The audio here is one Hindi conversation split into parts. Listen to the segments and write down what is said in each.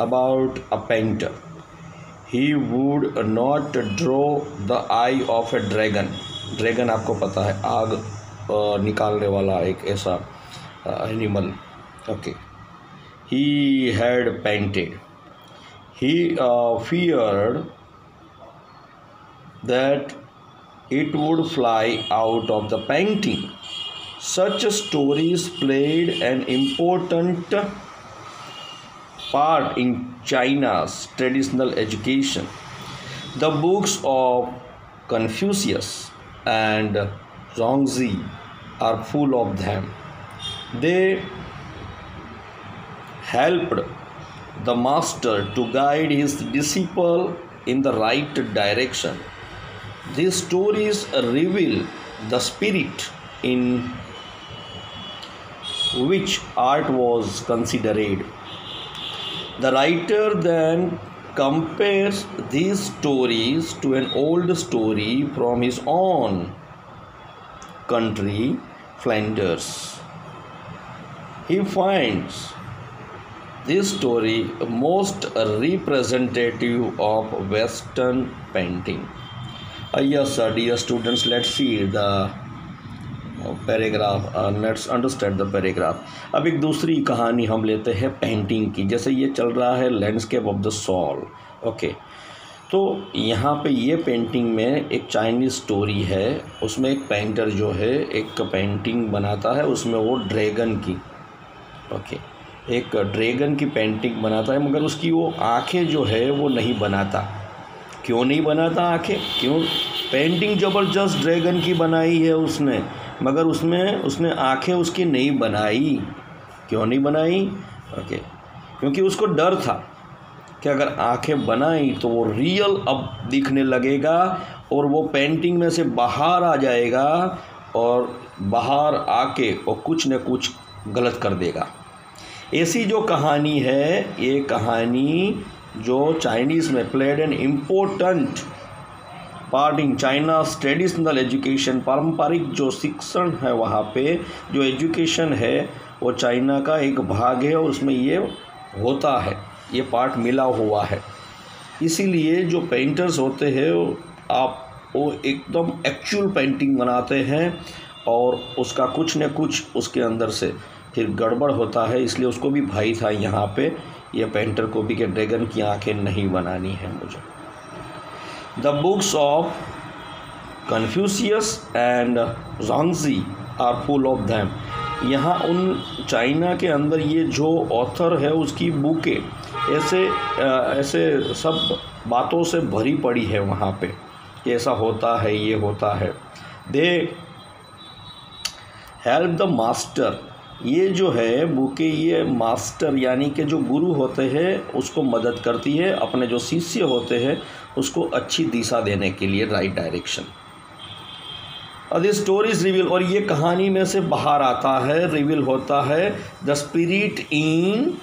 about a painter. He would not draw the eye of a dragon. Dragon आपको पता है आग अ, निकालने वाला एक ऐसा animal okay he had painted he feared that it would fly out of the painting. Such stories played an important part in China's traditional education. The books of Confucius and Zhuangzi are full of them. They helped the master to guide his disciple in the right direction. These stories reveal the spirit in which art was considered. The writer then compares these stories to an old story from his own country, Flanders. He finds this story most representative of Western painting. Uh, yes, dear students, let's see the uh, let's understand the paragraph. अब एक दूसरी कहानी हम लेते हैं पेंटिंग की। जैसे ये चल रहा है landscape of the soul okay तो यहाँ पे ये पेंटिंग में एक चाइनीज़ स्टोरी है। उसमें एक पेंटर जो है एक पेंटिंग बनाता है। उसमें वो ड्रैगन की। ओके एक ड्रैगन की पेंटिंग बनाता है मगर उसकी वो आँखें जो है वो नहीं बनाता। क्यों नहीं बनाता आँखें? क्यों? पेंटिंग ज़बरदस्त ड्रैगन की बनाई है उसने। मगर उसमें, उसने आँखें उसकी नहीं बनाई। क्यों नहीं बनाई? ओके। क्योंकि उसको डर था कि अगर आँखें बनाई तो वो रियल अब दिखने लगेगा और वो पेंटिंग में से बाहर आ जाएगा और बाहर आके वो कुछ न कुछ गलत कर देगा। ऐसी जो कहानी है, ये कहानी जो चाइनीज़ में played an important part in China traditional education पारंपरिक जो शिक्षण है वहाँ पे, जो एजुकेशन है, वो चाइना का एक भाग है और उसमें ये होता है, ये पार्ट मिला हुआ है। इसीलिए जो पेंटर्स होते हैं, आप, वो एकदम एक्चुअल पेंटिंग बनाते हैं और उसका कुछ न कुछ उसके अंदर से फिर गड़बड़ होता है, इसलिए उसको भी भाई था यहाँ पे, ये पेंटर को भी कि ड्रैगन की आँखें नहीं बनानी है मुझे। The books of Confucius and Zhuangzi are full of them यहाँ उन चाइना के अंदर ये जो ऑथर है, उसकी बुकें ऐसे ऐसे सब बातों से भरी पड़ी है वहाँ पे। ऐसा होता है, ये होता है। दे हेल्प द मास्टर ये जो है बुके ये मास्टर यानी कि जो गुरु होते हैं, उसको मदद करती है, अपने जो शिष्य होते हैं उसको अच्छी दिशा देने के लिए right direction this stories reveal और ये कहानी में से बाहर आता है रिवील होता है the spirit in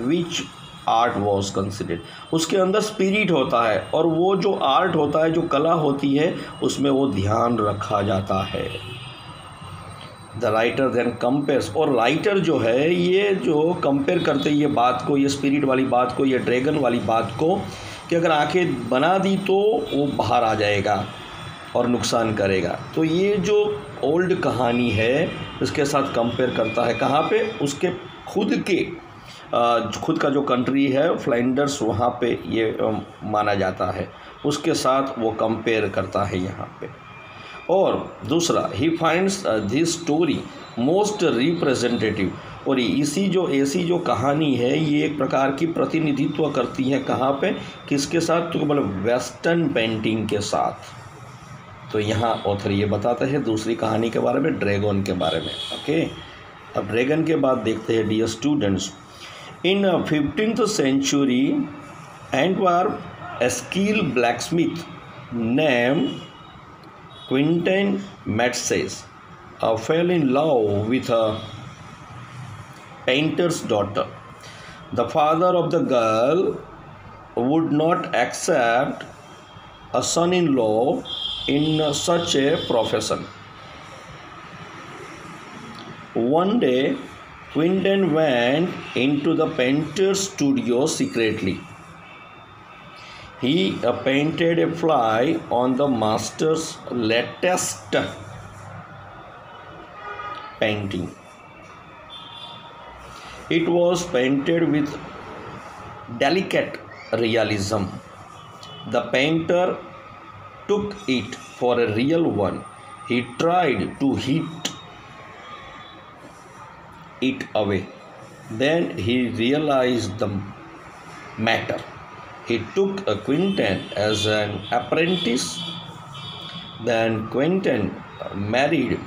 which art was considered उसके अंदर स्पिरिट होता है, और वो जो आर्ट होता है, जो कला होती है, उसमें वो ध्यान रखा जाता है। द राइटर देन कंपेयर्स और राइटर जो है, ये जो कंपेयर करते ये बात को, ये स्पिरिट वाली बात को, ये ड्रैगन वाली बात को कि अगर आँखें बना दी तो वो बाहर आ जाएगा और नुकसान करेगा। तो ये जो ओल्ड कहानी है उसके साथ कंपेयर करता है कहाँ पे? उसके खुद के खुद का जो कंट्री है फ्लाइंडर्स वहाँ पे ये माना जाता है। उसके साथ वो कंपेयर करता है यहाँ पे। और दूसरा he finds this story most representative. और इसी जो, ऐसी जो कहानी है, ये एक प्रकार की प्रतिनिधित्व करती है कहाँ पे? किसके साथ? तो मतलब वेस्टर्न पेंटिंग के साथ। तो यहाँ ऑथर ये बताते हैं दूसरी कहानी के बारे में, ड्रैगन के बारे में ओके अब ड्रैगन के बाद देखते हैं dear students in fifteenth century Antwerp a blacksmith named Quentin Metses uh, fell in love with a painter's daughter. The father of the girl would not accept a son in law in such a profession. One day Quinton went into the painter's studio secretly. He uh, painted a fly on the master's latest painting. It was painted with delicate realism. The painter took it for a real one. He tried to hit it away. Then he realized the matter. He took a Quinton as an apprentice. Then Quinton married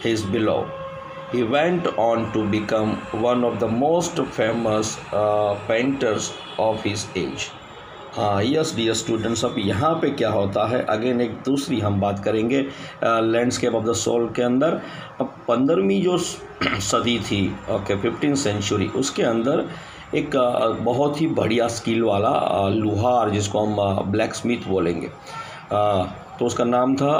his beloved. He went on to become one of the most famous uh, painters of his age. हाँ यस डियर स्टूडेंट्स अब यहाँ पे क्या होता है अगेन एक दूसरी हम बात करेंगे लैंडस्केप ऑफ़ द सोल के अंदर अब पंद्रहवीं जो सदी थी ओके फिफ्टीन सेंचुरी उसके अंदर एक uh, बहुत ही बढ़िया स्किल वाला uh, लुहार जिसको हम ब्लैक uh, स्मिथ बोलेंगे तो उसका नाम था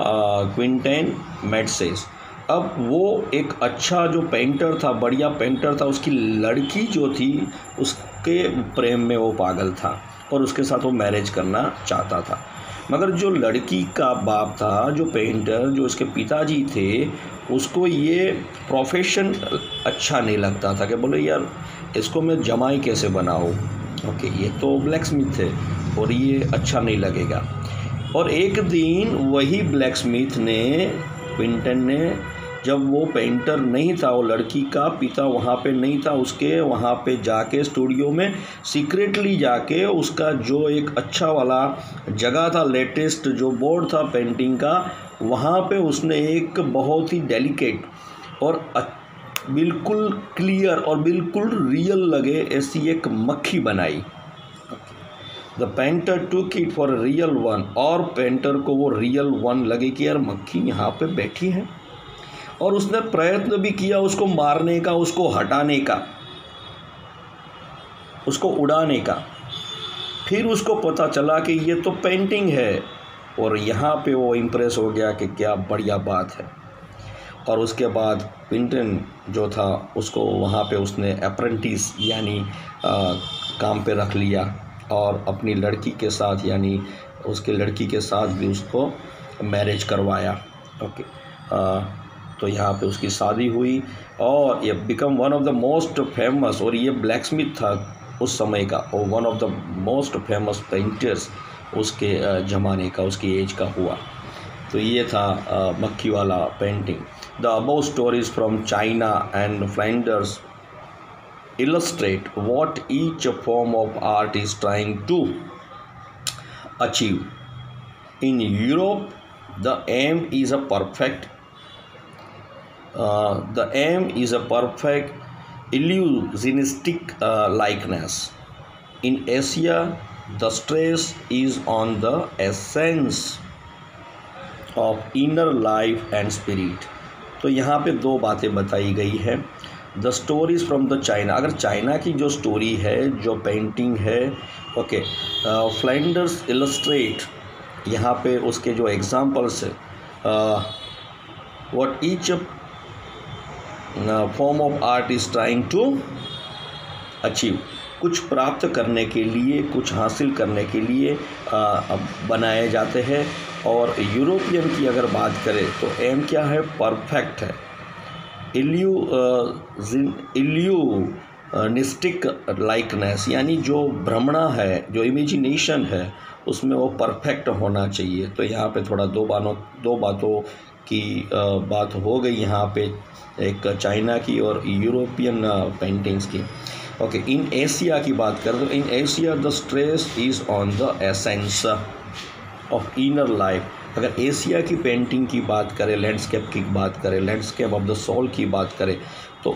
क्विंटेन मेडसेस अब वो एक अच्छा जो पेंटर था, बढ़िया पेंटर था, उसकी लड़की जो थी, उसके प्रेम में वो पागल था और उसके साथ वो मैरिज करना चाहता था। मगर जो लड़की का बाप था, जो पेंटर जो उसके पिताजी थे, उसको ये प्रोफेशन अच्छा नहीं लगता था कि बोले, यार, इसको मैं जमाई कैसे बनाऊँ? ओके ये तो ब्लैक स्मिथ थे और ये अच्छा नहीं लगेगा। और एक दिन वही ब्लैक स्मिथ ने क्विंटन ने जब वो पेंटर नहीं था, वो लड़की का पिता वहाँ पे नहीं था, उसके वहाँ पे जाके स्टूडियो में सीक्रेटली जाके उसका जो एक अच्छा वाला जगह था लेटेस्ट जो बोर्ड था पेंटिंग का, वहाँ पे उसने एक बहुत ही डेलिकेट और बिल्कुल क्लियर और बिल्कुल रियल लगे ऐसी एक मक्खी बनाई। The painter took it for real one और पेंटर को वो रियल वन लगे कि यार मक्खी यहाँ पे बैठी है। और उसने प्रयत्न भी किया उसको मारने का उसको हटाने का उसको उड़ाने का। फिर उसको पता चला कि ये तो पेंटिंग है और यहाँ पे वो इम्प्रेस हो गया कि क्या बढ़िया बात है। और उसके बाद पिंटन जो था उसको वहाँ पे उसने अप्रेंटिस यानी काम पे रख लिया और अपनी लड़की के साथ यानी उसके लड़की के साथ भी उसको मैरिज करवाया। ओके आ, तो यहाँ पे उसकी शादी हुई और ये become one of the most famous और ये ब्लैक स्मिथ था उस समय का और one of the most famous painters उसके ज़माने का उसकी एज का हुआ तो ये था मक्खी वाला painting the above stories from China and Flanders illustrate what each form of art is trying to achieve. In Europe, the aim is a perfect Uh, the aim is a perfect illusionistic uh, likeness. In Asia, the stress is on the essence of inner life and spirit. तो यहाँ पे दो बातें बताई गई है the stories from the China अगर चाइना की जो स्टोरी है जो पेंटिंग है ओके फ्लाइंडर्स इलस्ट्रेट यहाँ पे उसके जो एग्जांपल्स है what each form of art is trying to achieve कुछ प्राप्त करने के लिए, कुछ हासिल करने के लिए बनाए जाते हैं। और यूरोपियन की अगर बात करें तो एम क्या है? परफेक्ट है। इल्यू इल्यू निस्टिक लाइकनेस, यानी जो भ्रमणा है, जो इमेजिनेशन है, उसमें वो परफेक्ट होना चाहिए। तो यहाँ पे थोड़ा दो बानों, दो बातों की बात हो गई यहाँ पे एक चाइना की और यूरोपियन पेंटिंग्स की। ओके इन एशिया की बात करें तो in Asia the stress is on the essence of inner life अगर एशिया की पेंटिंग की बात करें लैंडस्केप की बात करें लैंडस्केप ऑफ़ द सोल की बात करें तो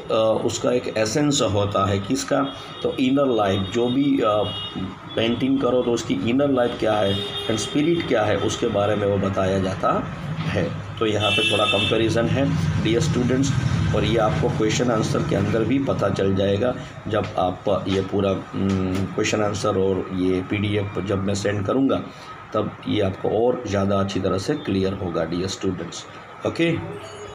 उसका एक एसेंस होता है किसका? तो इनर लाइफ जो भी पेंटिंग करो तो उसकी इनर लाइफ क्या है एंड स्पिरिट क्या है, उसके बारे में वो बताया जाता है। तो यहाँ पे थोड़ा कंपैरिजन है डियर स्टूडेंट्स और ये आपको क्वेश्चन आंसर के अंदर भी पता चल जाएगा। जब आप ये पूरा क्वेश्चन आंसर और ये पीडीएफ जब मैं सेंड करूँगा, तब ये आपको और ज़्यादा अच्छी तरह से क्लियर होगा डियर स्टूडेंट्स ओके